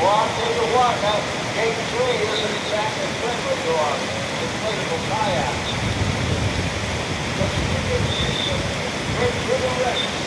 Well, I'll tell you what, that gate three isn't exactly friendly to our inflatable kayaks. But you can see some great little rescue.